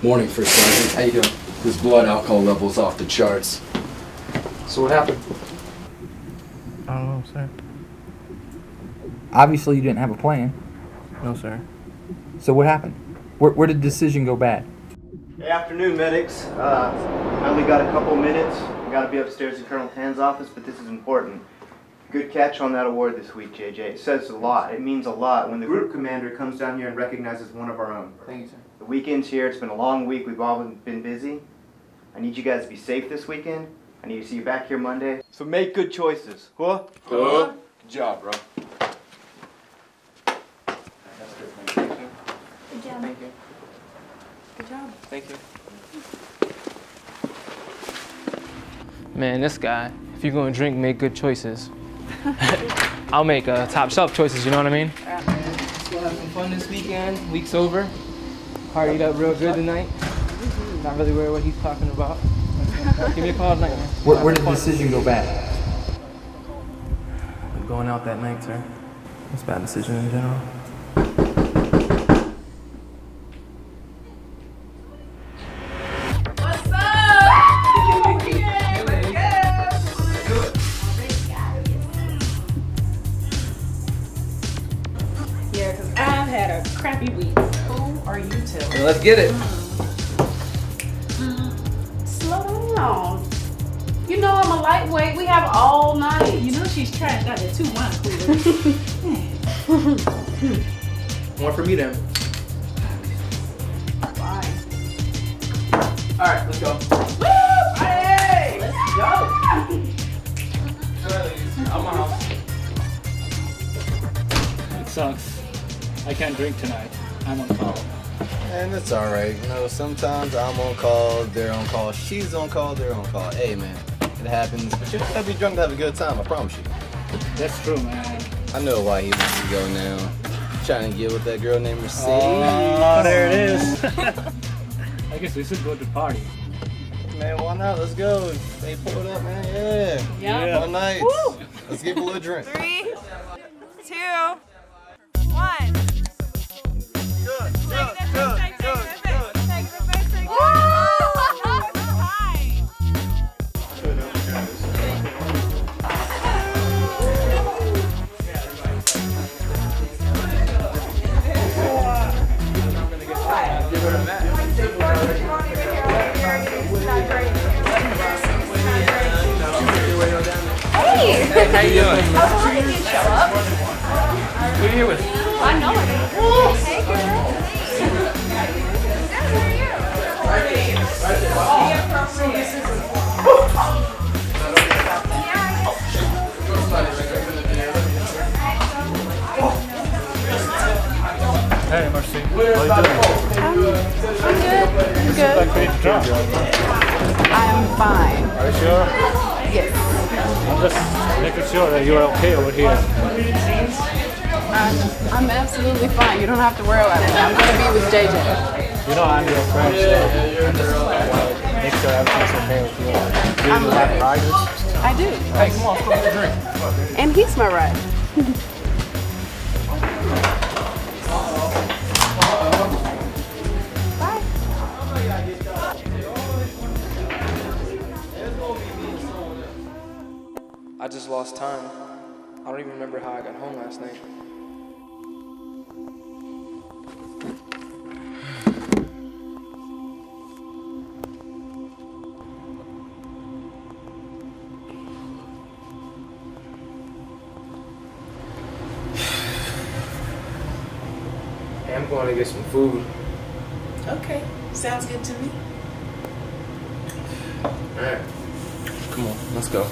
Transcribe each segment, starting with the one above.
Morning, First Sergeant. How you doing? His blood alcohol level's off the charts. So what happened? I don't know, sir. Obviously, you didn't have a plan. No, sir. So what happened? Where, where did the decision go bad? Hey, afternoon, medics. Uh, I only got a couple minutes. I gotta be upstairs in Colonel Tan's office, but this is important. Good catch on that award this week, JJ. It says a lot. It means a lot when the group commander comes down here and recognizes one of our own. Thank you, sir. The weekend's here. It's been a long week. We've all been busy. I need you guys to be safe this weekend. I need to see you back here Monday. So make good choices. Huh? Huh? Good job, bro. That's good. Thank you. Good job. Thank you. Good job. Thank you. Man, this guy, if you're gonna drink, make good choices. I'll make uh, top shelf choices, you know what I mean? Let's go have some fun this weekend. Week's over. Partied up real good tonight. Not really worried what he's talking about. Give me a call tonight, man. Where, where did the decision go bad? Going out that night, sir. It's a bad decision in general. Let's get it. Slow down. You know I'm a lightweight. We have all night. You know she's trash out there two wine coolers. One for me then. Fine. All right, let's go. Woo! Hey! Let's go. I'm out. It sucks. I can't drink tonight. I'm on call. And it's alright. You know, sometimes I'm on call, they're on call, she's on call, they're on call. Hey man, it happens. But you gotta be drunk to have a good time, I promise you. That's true, man. I know why he wants to go now. Trying to get with that girl named Mercedes. Oh, there it is. I guess we should go to party. Man, why not? Let's go. Hey, pull it up, man. Yeah. Yeah. One night. Let's give a little drink. Three, two, How you doing? Who are you here with? I know it. Hey, girl. Hey, Mercy. How you doing? I'm good. I'm good. Like pretty drunk. I'm fine. Are you sure? Sure that you're okay over here. I'm, I'm absolutely fine. You don't have to worry about it. I'm going to be with JJ. You know I'm your friend, so I just want to make sure everything's okay with you. Do you I'm have okay. riders? I do. Hey, come on, let's a drink. And he's my ride. I just lost time. I don't even remember how I got home last night. Hey, I'm going to get some food. Okay, sounds good to me. Alright. Come on, let's go.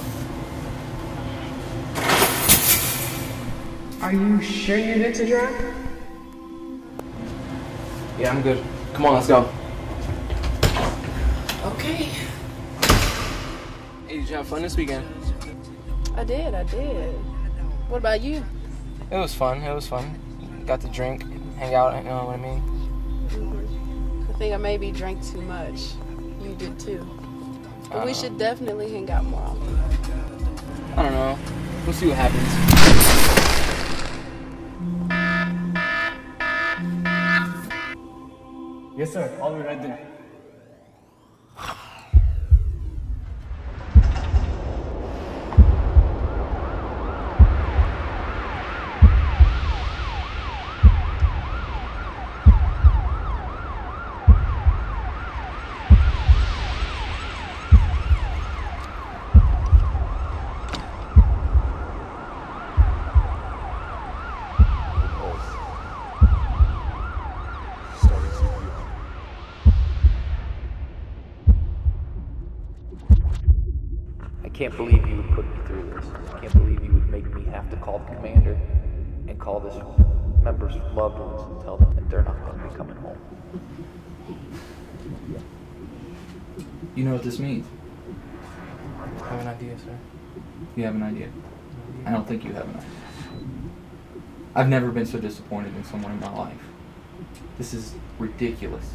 Are you sure you're good to drive? Yeah, I'm good. Come on, let's go. Okay. Hey, did you have fun this weekend? I did, I did. What about you? It was fun. It was fun. Got to drink, hang out. You know what I mean? I think I maybe drank too much. You did too. But we should definitely hang out more often. I don't know. We'll see what happens. Yes, sir. All right then. Can't believe you would put me through this. I can't believe you would make me have to call the commander and call this members' loved ones and tell them that they're not going to be coming home. You know what this means? I have an idea, sir. You have an idea. I don't think you have an idea. I've never been so disappointed in someone in my life. This is ridiculous.